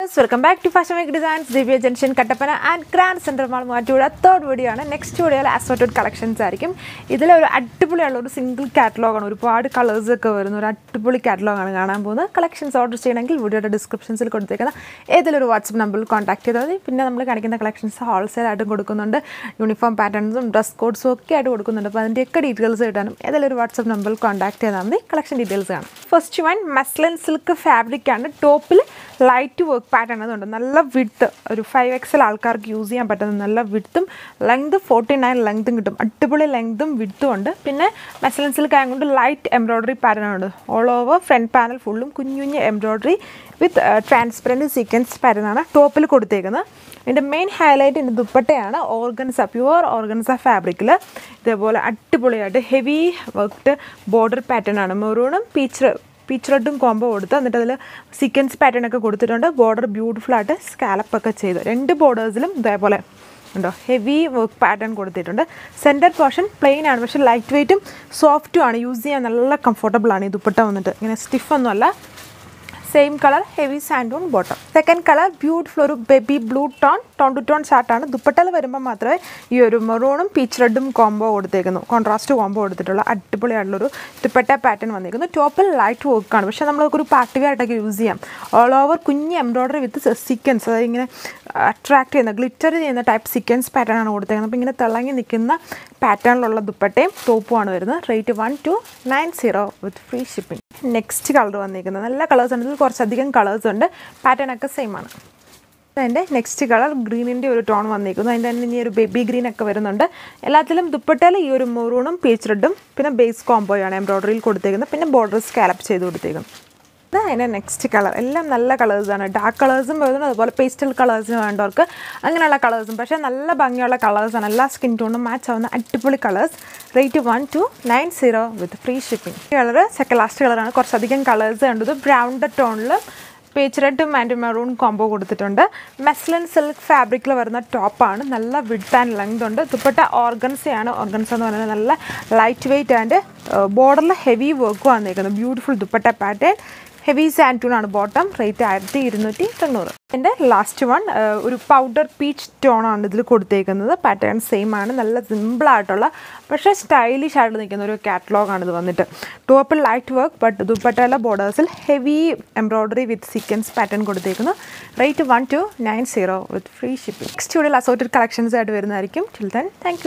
Welcome back to fashion make designs Divya junction Kattappana and grand centre mall മാറ്റിയുടെ third video ആണ്. Next വീഡിയോയിൽ assorted collections ആയിരിക്കും. ഇതിലൊരു ഒരു അടിപൊളിയുള്ള ഒരു സിംഗിൾ കാറ്റലോഗാണ് ഒരുപാട് കളേഴ്സ് ഒക്കെ വരുന്ന ഒരു അടിപൊളി കാറ്റലോഗാണ് കാണാൻ പോകുന്നത്. കളക്ഷൻസ് ഓർഡർ ചെയ്യണമെങ്കിൽ വീഡിയോയുടെ ഡിസ്ക്രിപ്ഷൻസിൽ കൊടുത്തേക്കുന്ന ഏതെങ്കിലും വാട്സപ്പ് നമ്പറിൽ കോൺടാക്ട് ചെയ്താൽ മതി. പിന്നെ നമ്മൾ കാണിക്കുന്ന കളക്ഷൻസ് ഹോൾസെയിൽ ആയിട്ടും കൊടുക്കുന്നുണ്ട്. യൂണിഫോം പാറ്റേൺസും ഡ്രസ് കോഡ്സും ഒക്കെ ആയിട്ട് കൊടുക്കുന്നുണ്ട്. അപ്പോൾ അതിന്റെയൊക്കെ ഡീറ്റെയിൽസ് കിട്ടാനും ഏതെങ്കിലും ഒരു വാട്സപ്പ് നമ്പറിൽ കോൺടാക്ട് ചെയ്താൽ മതി. കളക്ഷൻ ഡീറ്റെയിൽസ് കാണാം. First one muslin silk fabric ആണ്. ടോപ്പിൽ ലൈറ്റ് വർക്ക് പാറ്റേൺ അതുണ്ട്. നല്ല വിഡ്ത്ത് ഒരു ഫൈവ് എക്സൽ ആൾക്കാർക്ക് യൂസ് ചെയ്യാൻ പറ്റുന്ന നല്ല വിഡ്ത്തും ലെങ്ത് ഫോർട്ടി നയൻ ലെങ്ത്തും കിട്ടും. അടിപൊളി ലെങ്തും വിഡ്ത്തും ഉണ്ട്. പിന്നെ മെസലൻ സിൽക്ക് ലൈറ്റ് എംബ്രോയ്ഡറി പാറ്റേൺ ഉണ്ട് ഓൾ ഓവർ ഫ്രണ്ട് പാനൽ ഫുള്ളും കുഞ്ഞു കുഞ്ഞ് embroidery with transparent sequence pattern ആണ് ടോപ്പിൽ കൊടുത്തേക്കുന്നത്. ഇതിന്റെ മെയിൻ ഹൈലൈറ്റ് ഇതിന്റെ ദുപ്പട്ടയാണ് ഓർഗൻസ പ്യുവർ ഓർഗൻസ ഫാബ്രിക്കിൽ ഇതേപോലെ അടിപൊളിയായിട്ട് ഹെവി വർക്ക്ഡ് ബോർഡർ പാറ്റേൺ ആണ്. മെറൂണും പീച്ച് പീച്ച് റെഡും കോംബോ കൊടുത്ത് എന്നിട്ട് അതിൽ സീക്വൻസ് പാറ്റേൺ ഒക്കെ കൊടുത്തിട്ടുണ്ട്. ബോർഡർ ബ്യൂട്ടിഫുൾ ആയിട്ട് സ്കാലപ്പ് ഒക്കെ ചെയ്തു. രണ്ട് ബോർഡേഴ്സിലും ഇതേപോലെ ഉണ്ടോ? ഹെവി വർക്ക് പാറ്റേൺ കൊടുത്തിട്ടുണ്ട്. സെന്റർ പോർഷൻ പ്ലെയിൻ ആണ്. പക്ഷേ ലൈറ്റ് വെയ്റ്റും സോഫ്റ്റും ആണ്. യൂസ് ചെയ്യാൻ നല്ല കംഫർട്ടബിൾ ആണ് ഈ ദുപ്പട്ട വന്നിട്ട്. ഇങ്ങനെ സ്റ്റിഫ് ഒന്നുമല്ല. സെയിം കളർ ഹെവി സാൻഡൂൺ ബോട്ടം സെക്കൻഡ് കളർ ബ്യൂട്ടിഫുൾ ഒരു baby blue tone tone to tone ഷാർട്ടാണ് ദുപ്പട്ടയിൽ വരുമ്പോൾ മാത്രമേ ഈ ഒരു മെറൂണും പീച്ച് റെഡും കോംബോ കൊടുത്തേക്കുന്നു. കോൺട്രാസ്റ്റ് കോംബോ കൊടുത്തിട്ടുള്ള അടിപൊളിയായിട്ടുള്ളൊരു ദുപ്പട്ട പാറ്റേൺ വന്നിരിക്കുന്നു ടോപ്പിൽ ലൈറ്റ് വർക്കാണ് പക്ഷേ നമ്മളൊരു പാർട്ടി വെയർ ആയിട്ടൊക്കെ യൂസ് ചെയ്യാം. ഓൾ ഓവർ കുഞ്ഞ് എംബ്രോയ്ഡറി വിത്ത് സീക്വൻസ് അതായത് ഇങ്ങനെ അട്രാക്ട് ചെയ്യുന്ന ഗ്ലിറ്റർ ചെയ്യുന്ന ടൈപ്പ് സീക്വൻസ് പാറ്റേൺ ആണ് കൊടുത്തേക്കുന്നത്. അപ്പോൾ ഇങ്ങനെ തിളങ്ങി നിൽക്കുന്ന പാറ്റേണിലുള്ള ദുപ്പട്ടയും ടോപ്പുമാണ് വരുന്നത്. Rate one two nine zero with free shipping next colour വന്നിരിക്കുന്നത്. നല്ല കളേഴ്സ് ഉണ്ട്. ഇതിൽ കുറച്ചധികം കളേഴ്സ് ഉണ്ട്. പാറ്റേൺ ഒക്കെ സെയിം ആണ്. അതിന്റെ നെക്സ്റ്റ് കളർ ഗ്രീനിന്റെ ഒരു ടോൺ വന്നിരിക്കുന്നു. അതിന്റെ തന്നെ ഇനി ഒരു ബേബി ഗ്രീൻ ഒക്കെ വരുന്നുണ്ട്. എല്ലാത്തിലും ദുപ്പട്ടയിൽ ഈ ഒരു മെറൂണും പീച്ച് റെഡും പിന്നെ ബേസ് കോംബോയാണ് എംബ്രോയിഡറിയിൽ കൊടുത്തേക്കുന്നത്. പിന്നെ ബോർഡർ സ്കാലപ്പ് ചെയ്ത് കൊടുത്തേക്കുന്നത് ഇത് അതിന്റെ നെക്സ്റ്റ് കളർ എല്ലാം നല്ല കളേഴ്സാണ് ഡാർക്ക് കളേഴ്സും വരുന്നുണ്ട്. അതുപോലെ പേസ്റ്റൽ കളേഴ്സിന് വേണ്ടവർക്ക് അങ്ങനെയുള്ള കളേഴ്സും പക്ഷേ നല്ല ഭംഗിയുള്ള കളേഴ്സാണ് എല്ലാ സ്കിൻ ടോണും മാച്ച് ആവുന്ന അടിപൊളി colours rate one two nine zero with free shipping ഈ കളർ സെക്കൻഡ് ലാസ്റ്റ് കളറാണ് കുറച്ചധികം കളേഴ്സ് കണ്ടത്. ബ്രൗണ്ട് ടോണിൽ പേച്ച് റെഡും ആൻഡ് മെറൂൺ കോംബോ കൊടുത്തിട്ടുണ്ട്. മെസ്ലൻ സിൽക്ക് ഫാബ്രിക്കിൽ വരുന്ന ടോപ്പാണ് നല്ല വിഡ്ത്ത് ആൻഡ് ലെങ്ത് ഉണ്ട്. ദുപ്പട്ട ഓർഗൻസയാണ് ഓർഗൻസ എന്ന് പറയുന്നത് നല്ല ലൈറ്റ് വെയ്റ്റ് ആൻഡ് ബോർഡറിൽ ഹെവി വർക്കും വന്നേക്കുന്നത്. ബ്യൂട്ടിഫുൾ ദുപ്പട്ട പാറ്റേൺ ഹെവി സാന്റൂണാണ് ബോട്ടം റേറ്റ് ആയിരത്തി ഇരുന്നൂറ്റി തൊണ്ണൂറ് എന്റെ ലാസ്റ്റ് വൺ ഒരു പൗഡർ പീച്ച് ടോണാണ് ഇതിൽ കൊടുത്തേക്കുന്നത്. പാറ്റേൺ സെയിം ആണ്. നല്ല സിമ്പിളായിട്ടുള്ള പക്ഷേ സ്റ്റൈലിഷ് ആയിട്ട് നിൽക്കുന്ന ഒരു കാറ്റലോഗാണ് ഇത് വന്നിട്ട്. ടോപ്പിൽ ലൈറ്റ് വർക്ക് ബട്ട് ദുപ്പട്ടയിലെ ബോർഡേഴ്സിൽ heavy embroidery with sequence pattern കൊടുത്തേക്കുന്നു. Rate one two nine zero with free shipping next വീഡിയോയിൽ അസോർട്ടഡ് കളക്ഷൻസ് ആയിട്ട് വരുന്നതായിരിക്കും. Till then thank